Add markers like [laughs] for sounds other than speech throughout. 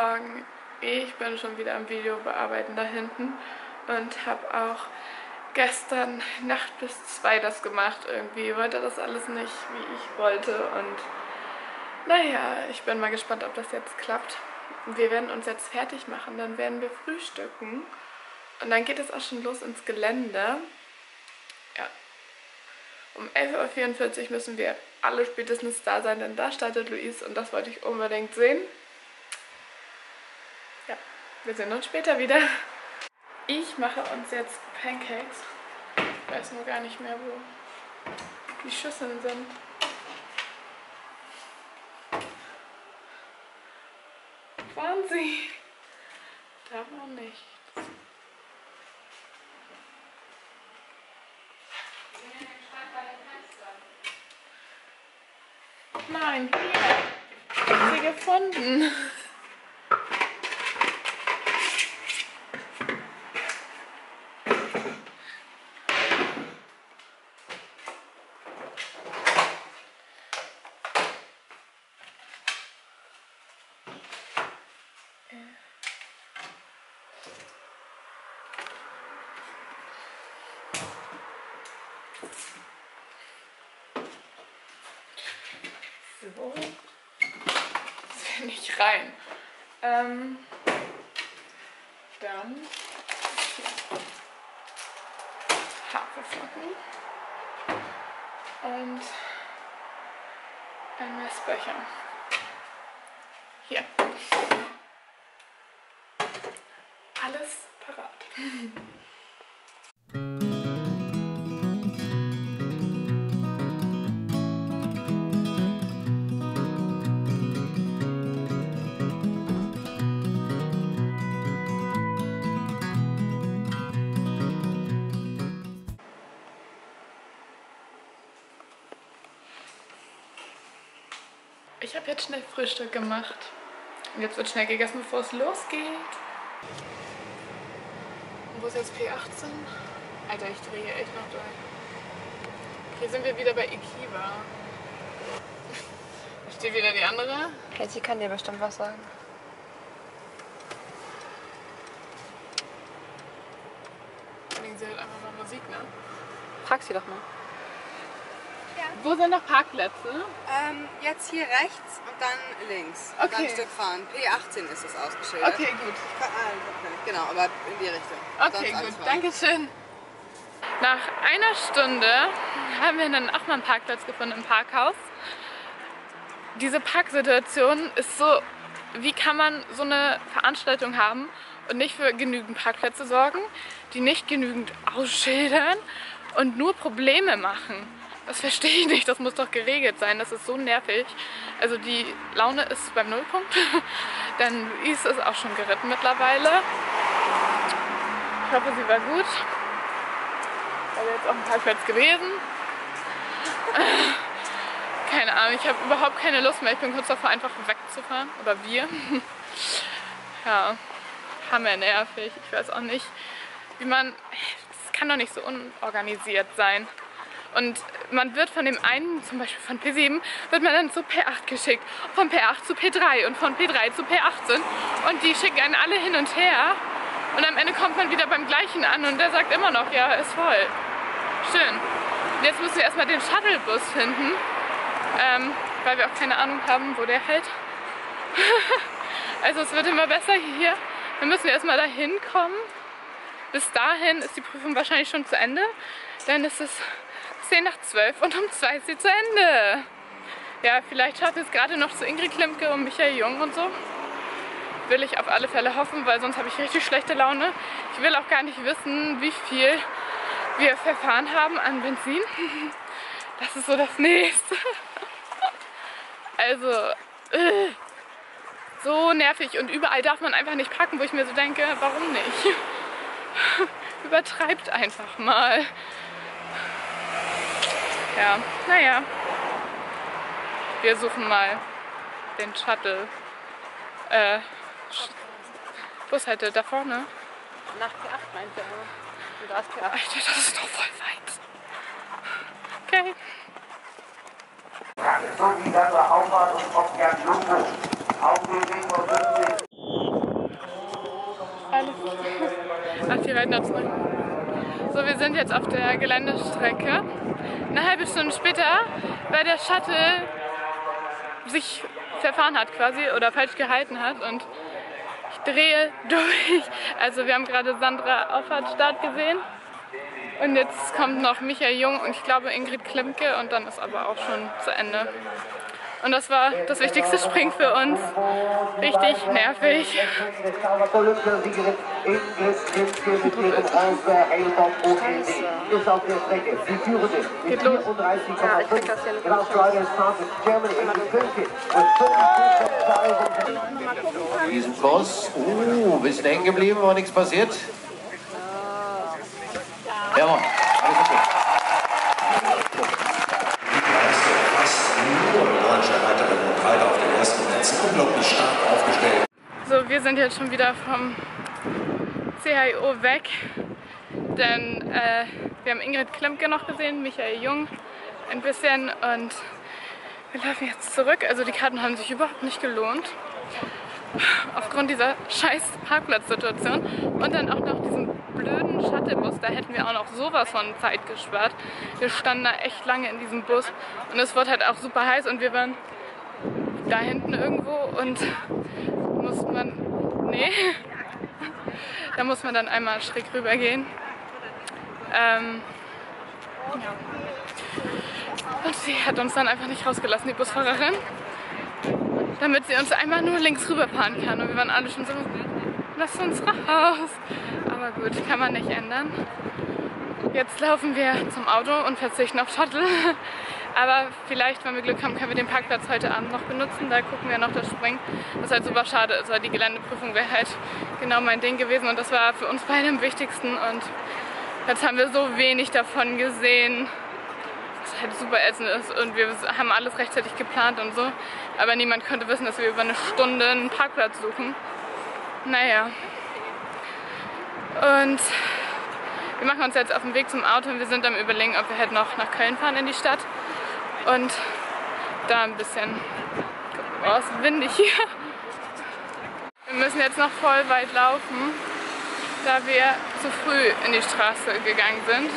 Morgen. Ich bin schon wieder am Video bearbeiten da hinten und habe auch gestern Nacht bis zwei das gemacht irgendwie. Wollte das alles nicht, wie ich wollte und naja, ich bin mal gespannt, ob das jetzt klappt. Wir werden uns jetzt fertig machen, dann werden wir frühstücken und dann geht es auch schon los ins Gelände. Ja. Um 11.44 Uhr müssen wir alle spätestens da sein, denn da startet Luis und das wollte ich unbedingt sehen. Ja, wir sehen uns später wieder. Ich mache uns jetzt Pancakes. Ich weiß nur gar nicht mehr, wo die Schüsseln sind. Waren sie? Da war nichts. Nein, hier. Ich habe sie gefunden. So. Das will nicht rein. Ähm, dann. Haferflocken und ein Messbecher. Hier. Alles parat. [laughs] jetzt schnell Frühstück gemacht. Und jetzt wird schnell gegessen, bevor es losgeht. Und wo ist jetzt P18? Alter, ich drehe echt noch durch. Hier sind wir wieder bei Ikiba. Da [laughs] steht wieder die andere. Katie kann dir bestimmt was sagen. Sie hört einfach mal Musik, ne? Frag sie doch mal. Wo sind noch Parkplätze? Ähm, jetzt hier rechts und dann links. Und Okay. Dann ein Stück fahren. P18 ist es ausgeschildert. Okay, gut. Genau, aber in die Richtung. Okay, Sonst gut. Dankeschön. Nach einer Stunde haben wir dann auch mal einen Parkplatz gefunden im Parkhaus. Diese Parksituation ist so, wie kann man so eine Veranstaltung haben und nicht für genügend Parkplätze sorgen, die nicht genügend ausschildern und nur Probleme machen. Das verstehe ich nicht, das muss doch geregelt sein, das ist so nervig. Also die Laune ist beim Nullpunkt, [laughs] denn Luis ist auch schon geritten mittlerweile. Ich hoffe, sie war gut. Wäre jetzt auch ein Parkplatz gewesen. [laughs] Keine Ahnung, ich habe überhaupt keine Lust mehr. Ich bin kurz davor, einfach wegzufahren. Oder wir. [laughs] Ja, hammer nervig. Ich weiß auch nicht, wie man. Es kann doch nicht so unorganisiert sein. Und man wird von dem einen, zum Beispiel von P7, wird man dann zu P8 geschickt. Von P8 zu P3 und von P3 zu P18. Und die schicken einen alle hin und her. Und am Ende kommt man wieder beim gleichen an und der sagt immer noch, ja, ist voll. Schön. Und jetzt müssen wir erstmal den Shuttlebus finden, ähm, weil wir auch keine Ahnung haben, wo der hält. [laughs] also es wird immer besser hier. Dann müssen wir erstmal dahin kommen. Bis dahin ist die Prüfung wahrscheinlich schon zu Ende. Ist es 10 nach 12 und um 2 ist sie zu Ende. Ja, vielleicht schaffen wir es gerade noch zu Ingrid Klimke und Michael Jung und so. Will ich auf alle Fälle hoffen, weil sonst habe ich richtig schlechte Laune. Ich will auch gar nicht wissen, wie viel wir verfahren haben an Benzin. [laughs] Das ist so das Nächste. [laughs] Also, äh, so nervig und überall darf man einfach nicht parken, wo ich mir so denke, warum nicht? [laughs] Übertreibt einfach mal. Ja, naja. Wir suchen mal den Shuttle. Äh, Sch Bushalte da vorne. Nach P8 meint er nur. Und da ist P8. Alter, das ist doch voll weit. Okay. Alles. Ach, [laughs] ah, die werden da zurück. Weg von 50 sind jetzt auf der Geländestrecke. Eine halbe Stunde später, weil der Shuttle sich verfahren hat quasi oder falsch gehalten hat und ich drehe [laughs] durch. Also wir haben gerade Sandra Auffahrtstart gesehen und jetzt kommt noch Michael Jung und ich glaube Ingrid Klimke und dann ist aber auch schon zu Ende. Und das war das wichtigste Springen für uns. Richtig nervig. 34,5. Genau, Friday started Germany Ingrid Klimke mit Diesen Kurs, uh, bisschen hängen geblieben, aber nichts passiert. Ja, alles okay. fast nur deutsche Reiterinnen und Reiter auf den Plätzen. Unglaublich stark aufgestellt. So, wir sind jetzt schon wieder vom CHIO weg, denn äh, wir haben Ingrid Klemke noch gesehen, Michael Jung ein bisschen und wir laufen jetzt zurück. Also die Karten haben sich überhaupt nicht gelohnt. Aufgrund dieser scheiß Parkplatzsituation und dann auch noch diesen blöden Shuttlebus, da hätten wir auch noch sowas von Zeit gespart. Wir standen da echt lange in diesem Bus und es wurde halt auch super heiß und wir waren da hinten irgendwo und musste man. Nee. Da muss man dann einmal schräg rüber gehen. Ähm, ja. Und sie hat uns dann einfach nicht rausgelassen, die Busfahrerin. Damit sie uns einmal nur links rüberfahren kann. Und wir waren alle schon so, lass uns raus. Aber gut, kann man nicht ändern. Jetzt laufen wir zum Auto und verzichten auf Shuttle. Aber vielleicht, wenn wir Glück haben, können wir den Parkplatz heute Abend noch benutzen. Da gucken wir noch das Springen. Was halt super schade ist, weil die Geländeprüfung wäre halt genau mein Ding gewesen. Und das war für uns beide am wichtigsten. Und jetzt haben wir so wenig davon gesehen. Was halt super ätzend ist. Und wir haben alles rechtzeitig geplant und so. Aber niemand konnte wissen, dass wir über eine Stunde einen Parkplatz suchen. Naja. Und wir machen uns jetzt auf den Weg zum Auto und wir sind am überlegen, ob wir halt noch nach Köln fahren in die Stadt und da ein bisschen oh, windig hier. Wir müssen jetzt noch voll weit laufen, da wir zu früh in die Straße gegangen sind.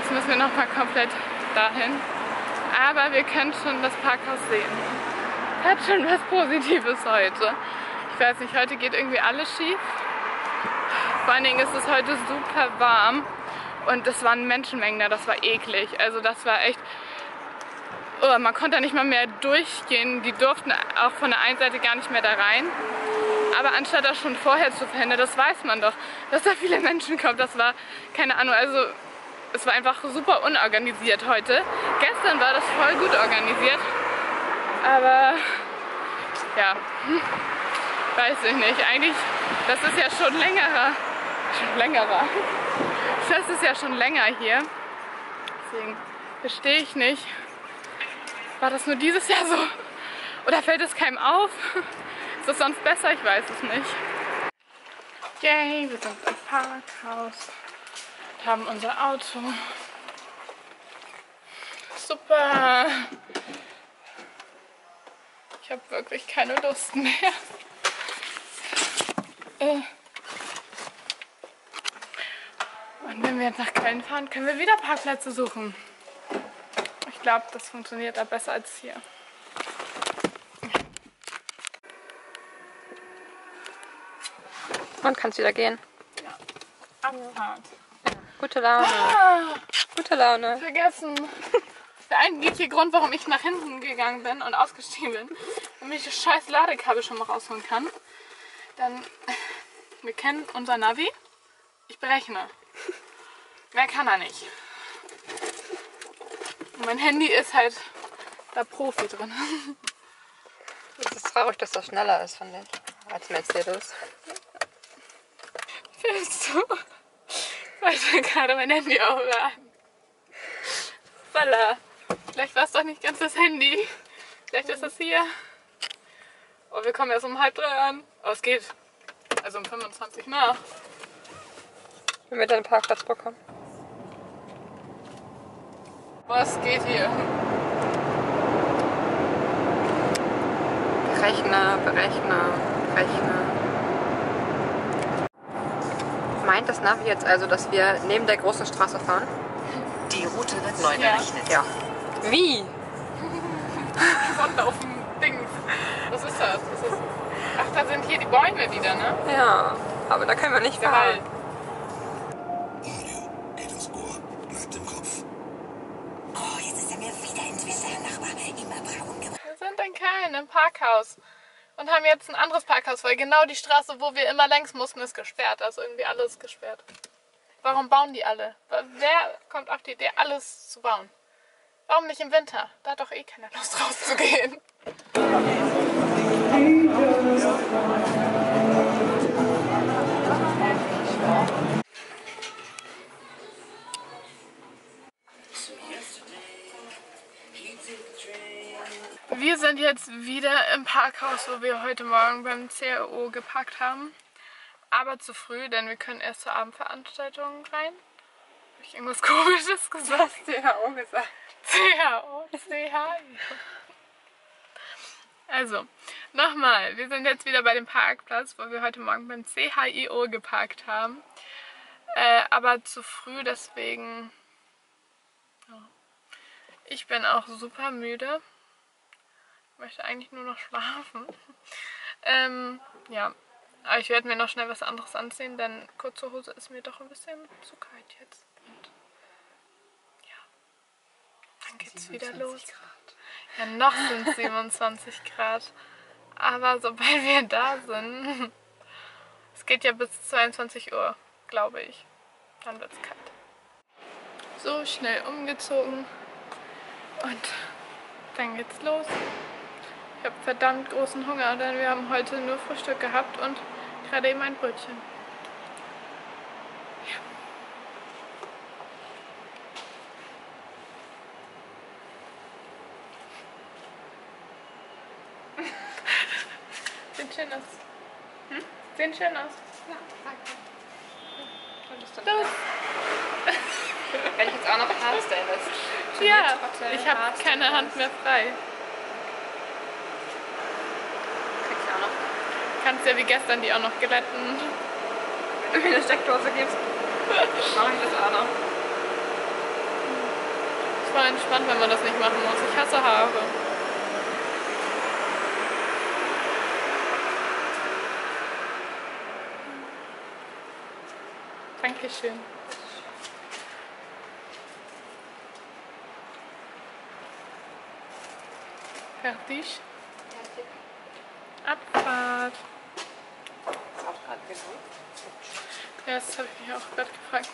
Jetzt müssen wir noch mal komplett dahin. Aber wir können schon das Parkhaus sehen. Hat schon was Positives heute. Ich weiß nicht, heute geht irgendwie alles schief. Vor allen Dingen ist es heute super warm und es waren Menschenmengen da, das war eklig. Also das war echt, oh, man konnte nicht mal mehr durchgehen. Die durften auch von der einen Seite gar nicht mehr da rein. Aber anstatt das schon vorher zu verhindern, das weiß man doch, dass da viele Menschen kommen. Das war, keine Ahnung, also es war einfach super unorganisiert heute. Gestern war das voll gut organisiert. Aber ja, [laughs] weiß ich nicht. Eigentlich, das ist ja schon längerer schon längerer. [laughs] Das ist ja schon länger hier. Deswegen verstehe ich nicht. War das nur dieses Jahr so? Oder fällt es keinem auf? Ist das sonst besser? Ich weiß es nicht. Yay, wir sind im Parkhaus. Wir haben unser Auto. Super. Ich habe wirklich keine Lust mehr. Äh. Und wenn wir jetzt nach Köln fahren, können wir wieder Parkplätze suchen. Ich glaube, das funktioniert da besser als hier. Und kannst wieder gehen. Ja. Abfahrt. Gute Laune. Ah, Gute Laune. vergessen. Der eigentliche Grund, warum ich nach hinten gegangen bin und ausgestiegen bin, damit ich das scheiß Ladekabel schon mal rausholen kann. Dann, wir kennen unser Navi. Ich berechne. Mehr kann er nicht. Und mein Handy ist halt da Profi drin. Es ist traurig, dass das schneller ist, finde ich, als Mercedes. Willst du? Weil ich gerade mein Handy aufladen. Voila. Vielleicht war es doch nicht ganz das Handy. Vielleicht ist es hier. Oh, wir kommen erst um halb drei an. Oh, es geht. Also um 25 nach. Wenn wir deinen Parkplatz bekommen. Was geht hier? Berechne, berechne, berechne. Meint das Navi jetzt also, dass wir neben der großen Straße fahren? Die Route wird neu Ja. berechnet. Ja. Wie? [laughs] Und auf dem Ding. Was ist das? das ist, ach, da sind hier die Bäume wieder, ne? Ja, aber da können wir nicht fahren. Wald. Radio geht ins Ohr, bleibt im Kopf. Oh, jetzt ist er mir wieder entwischt, Herr Nachbar. Immer braun geworden. Wir sind in Köln im Parkhaus und haben jetzt ein anderes Parkhaus, weil genau die Straße, wo wir immer längs mussten, ist gesperrt. Also irgendwie alles gesperrt. Warum bauen die alle? Wer kommt auf die Idee, alles zu bauen? Warum nicht im Winter? Da hat doch eh keiner Lust [laughs] rauszugehen. Wir sind jetzt wieder im Parkhaus, wo wir heute Morgen beim CRO geparkt haben. Aber zu früh, denn wir können erst zur Abendveranstaltung rein. Habe ich irgendwas [laughs] komisches gesagt? CHO gesagt. CHO, CHI. Also, nochmal, wir sind jetzt wieder bei dem Parkplatz, wo wir heute Morgen beim CHIO geparkt haben. Äh, aber zu früh, deswegen. Ja. Ich bin auch super müde. Ich möchte eigentlich nur noch [laughs] schlafen. ähm, ja. Aber ich werde mir noch schnell was anderes anziehen, denn kurze Hose ist mir doch ein bisschen zu kalt jetzt. Und ja. Dann geht's wieder los. Ja, noch sind [laughs] es 27 Grad. Aber sobald wir da sind, [laughs] es geht ja bis 22 Uhr, glaube ich. Dann wird es kalt. So schnell umgezogen und dann geht's los. Ich habe verdammt großen Hunger, denn wir haben heute nur Frühstück gehabt und gerade eben ein Brötchen. [laughs] Sieht schön aus. Hm? Sehen schön aus. Los. Wenn ich jetzt auch noch Haarstylist. Ja, Trottel, ich habe keine Hand mehr frei. Kriegst du auch noch. Kannst ja wie gestern die auch noch glätten. Wenn du mir eine Steckdose gibst, mache ich das auch noch. Es war entspannt, wenn man das nicht machen muss. Ich hasse Haare. Dankeschön. Fertig. Abfahrt. Ist auch gerade genug. Ja, das habe ich mich auch gerade gefragt.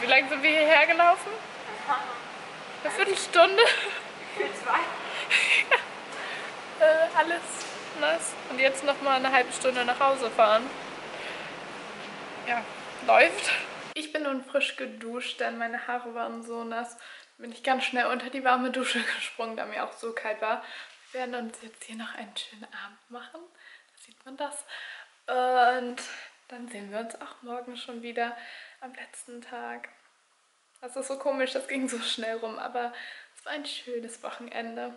Wie lange sind wir hierher gelaufen? Eine Viertelstunde? Für zwei. [laughs] äh, alles nass. Und jetzt noch mal eine halbe Stunde nach Hause fahren. Ja, läuft. Ich bin nun frisch geduscht, denn meine Haare waren so nass. Bin ich ganz schnell unter die warme Dusche [laughs] gesprungen, da mir auch so kalt war. Wir werden uns jetzt hier noch einen schönen Abend machen. Da sieht man das. Und dann sehen wir uns auch morgen schon wieder am letzten Tag. Das ist so komisch, das ging so schnell rum, aber es war ein schönes Wochenende.